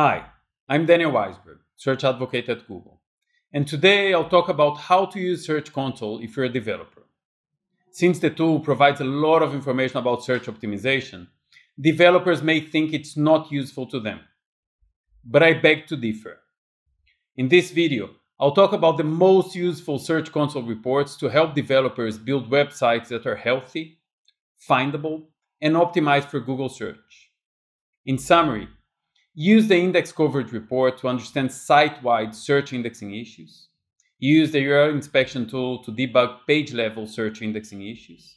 Hi, I'm Daniel Waisberg, Search Advocate at Google. And today I'll talk about how to use Search Console if you're a developer. Since the tool provides a lot of information about search optimization, developers may think it's not useful to them. But I beg to differ. In this video, I'll talk about the most useful Search Console reports to help developers build websites that are healthy, findable, and optimized for Google search. In summary, use the index coverage report to understand site-wide search indexing issues. Use the URL inspection tool to debug page-level search indexing issues.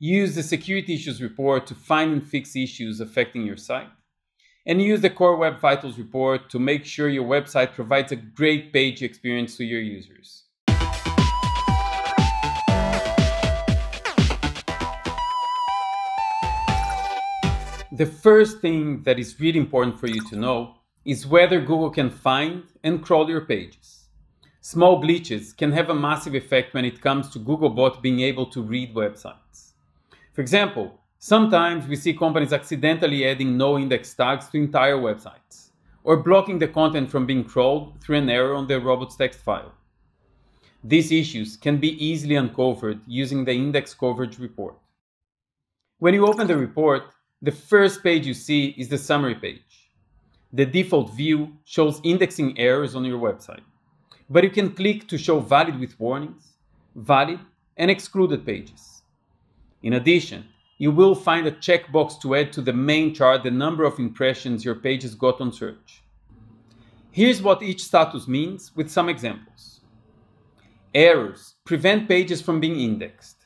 Use the security issues report to find and fix issues affecting your site and use the Core Web Vitals report to make sure your website provides a great page experience to your users. The first thing that is really important for you to know is whether Google can find and crawl your pages. Small glitches can have a massive effect when it comes to Googlebot being able to read websites. For example, Sometimes we see companies accidentally adding no index tags to entire websites, or blocking the content from being crawled through an error on the robots text file. These issues can be easily uncovered using the index coverage report. When you open the report, the first page you see is the summary page. The default view shows indexing errors on your website, but you can click to show valid with warnings, valid, and excluded pages. In addition, you will find a checkbox to add to the main chart the number of impressions your pages got on search. Here's what each status means with some examples. Errors prevent pages from being indexed.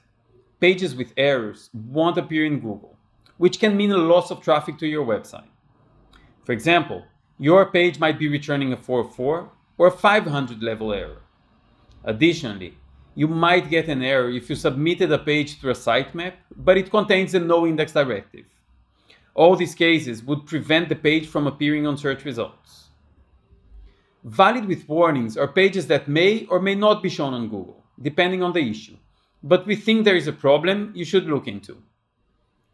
Pages with errors won't appear in Google, which can mean a loss of traffic to your website. For example, your page might be returning a 404 or 500 level error. Additionally, you might get an error if you submitted a page through a sitemap, but it contains a no index directive. All these cases would prevent the page from appearing on search results. Valid with warnings are pages that may or may not be shown on Google, depending on the issue, but we think there is a problem you should look into.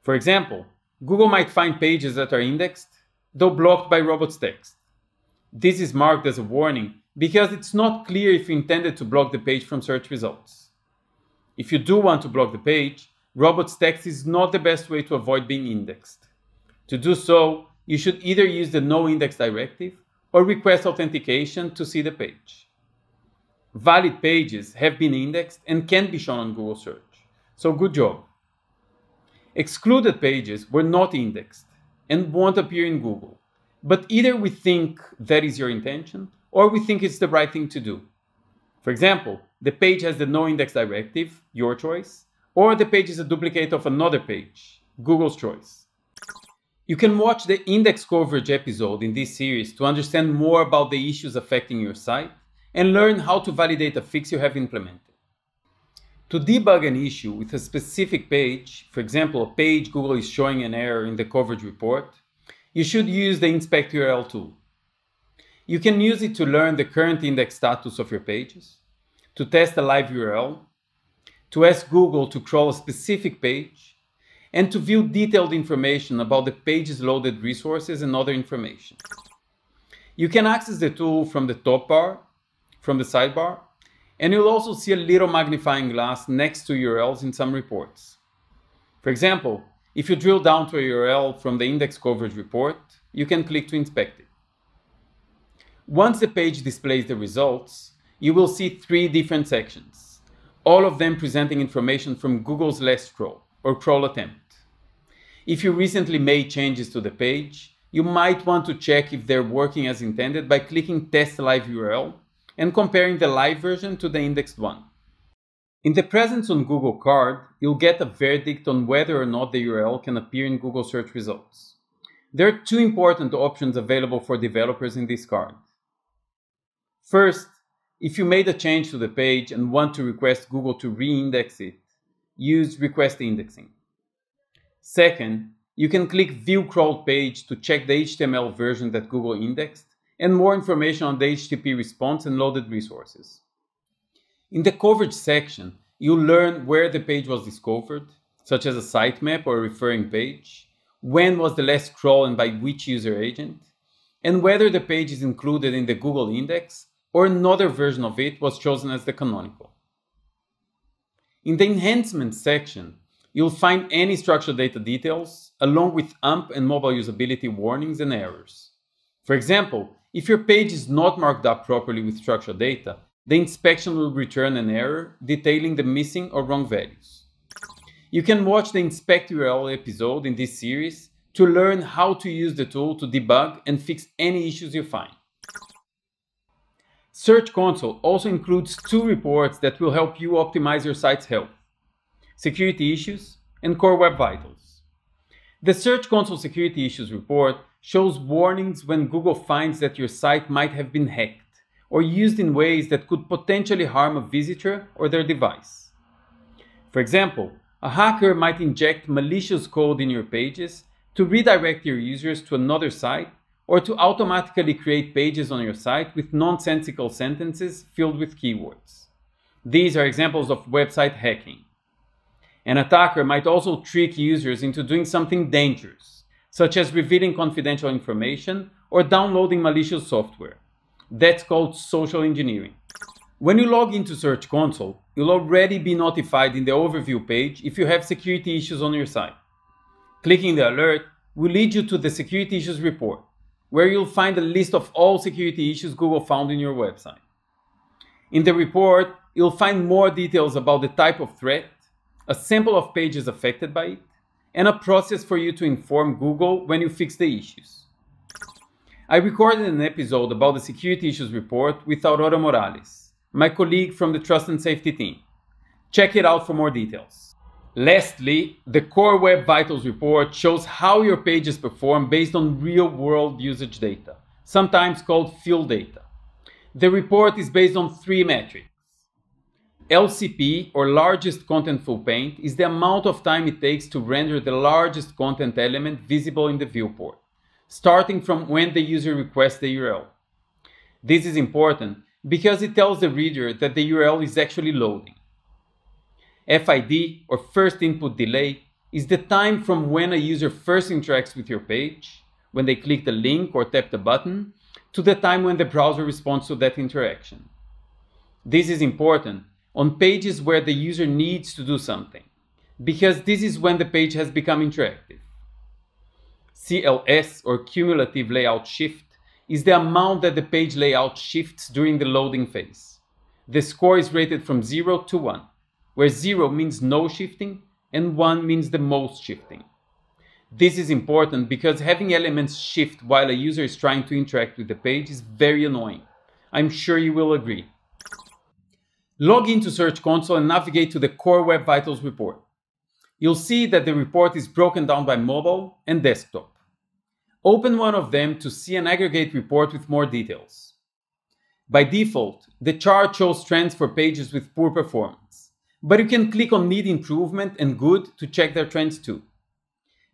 For example, Google might find pages that are indexed, though blocked by robots text. This is marked as a warning because it's not clear if you intended to block the page from search results. If you do want to block the page, robots text is not the best way to avoid being indexed. To do so, you should either use the no index directive or request authentication to see the page. Valid pages have been indexed and can be shown on Google search, so good job. Excluded pages were not indexed and won't appear in Google, but either we think that is your intention or we think it's the right thing to do. For example, the page has the no index directive, your choice, or the page is a duplicate of another page, Google's choice. You can watch the index coverage episode in this series to understand more about the issues affecting your site and learn how to validate a fix you have implemented. To debug an issue with a specific page, for example, a page Google is showing an error in the coverage report, you should use the inspect URL tool. You can use it to learn the current index status of your pages, to test a live URL, to ask Google to crawl a specific page, and to view detailed information about the page's loaded resources and other information. You can access the tool from the top bar, from the sidebar, and you'll also see a little magnifying glass next to URLs in some reports. For example, if you drill down to a URL from the index coverage report, you can click to inspect it. Once the page displays the results, you will see three different sections, all of them presenting information from Google's last crawl or crawl attempt. If you recently made changes to the page, you might want to check if they're working as intended by clicking Test Live URL and comparing the live version to the indexed one. In the presence on Google card, you'll get a verdict on whether or not the URL can appear in Google search results. There are two important options available for developers in this card. First, if you made a change to the page and want to request Google to re-index it, use request indexing. Second, you can click view crawled page to check the HTML version that Google indexed and more information on the HTTP response and loaded resources. In the coverage section, you'll learn where the page was discovered, such as a sitemap or a referring page, when was the last crawl and by which user agent, and whether the page is included in the Google index or another version of it was chosen as the canonical. In the enhancements section, you'll find any structured data details along with AMP and mobile usability warnings and errors. For example, if your page is not marked up properly with structured data, the inspection will return an error detailing the missing or wrong values. You can watch the Inspect URL episode in this series to learn how to use the tool to debug and fix any issues you find. Search Console also includes two reports that will help you optimize your site's health security issues, and core web vitals. The Search Console Security Issues report shows warnings when Google finds that your site might have been hacked or used in ways that could potentially harm a visitor or their device. For example, a hacker might inject malicious code in your pages to redirect your users to another site or to automatically create pages on your site with nonsensical sentences filled with keywords. These are examples of website hacking. An attacker might also trick users into doing something dangerous, such as revealing confidential information or downloading malicious software. That's called social engineering. When you log into Search Console, you'll already be notified in the overview page if you have security issues on your site. Clicking the alert will lead you to the security issues report, where you'll find a list of all security issues Google found in your website. In the report, you'll find more details about the type of threat a sample of pages affected by it, and a process for you to inform Google when you fix the issues. I recorded an episode about the security issues report with Aurora Morales, my colleague from the Trust and Safety team. Check it out for more details. Lastly, the Core Web Vitals report shows how your pages perform based on real world usage data, sometimes called field data. The report is based on three metrics LCP, or largest contentful paint, is the amount of time it takes to render the largest content element visible in the viewport, starting from when the user requests the URL. This is important because it tells the reader that the URL is actually loading. FID, or first input delay, is the time from when a user first interacts with your page, when they click the link or tap the button, to the time when the browser responds to that interaction. This is important on pages where the user needs to do something, because this is when the page has become interactive. CLS, or cumulative layout shift, is the amount that the page layout shifts during the loading phase. The score is rated from 0 to 1, where 0 means no shifting and 1 means the most shifting. This is important because having elements shift while a user is trying to interact with the page is very annoying. I'm sure you will agree. Log into Search Console and navigate to the Core Web Vitals report. You'll see that the report is broken down by mobile and desktop. Open one of them to see an aggregate report with more details. By default, the chart shows trends for pages with poor performance, but you can click on Need Improvement and Good to check their trends too.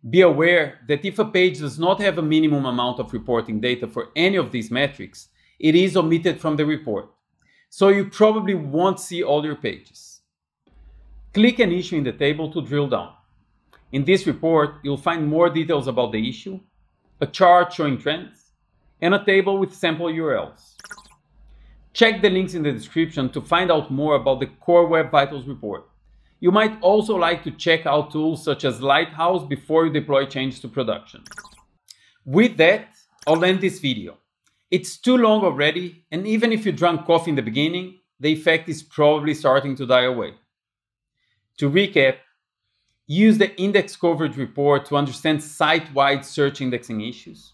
Be aware that if a page does not have a minimum amount of reporting data for any of these metrics, it is omitted from the report so you probably won't see all your pages. Click an issue in the table to drill down. In this report, you'll find more details about the issue, a chart showing trends, and a table with sample URLs. Check the links in the description to find out more about the Core Web Vitals report. You might also like to check out tools such as Lighthouse before you deploy changes to production. With that, I'll end this video. It's too long already, and even if you drank coffee in the beginning, the effect is probably starting to die away. To recap, use the index coverage report to understand site-wide search indexing issues.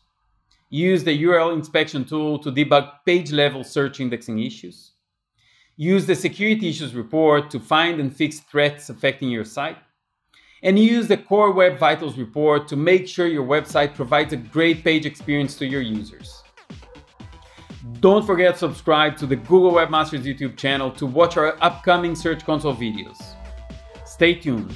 Use the URL inspection tool to debug page-level search indexing issues. Use the security issues report to find and fix threats affecting your site. And use the Core Web Vitals report to make sure your website provides a great page experience to your users. Don't forget to subscribe to the Google Webmasters YouTube channel to watch our upcoming Search Console videos. Stay tuned.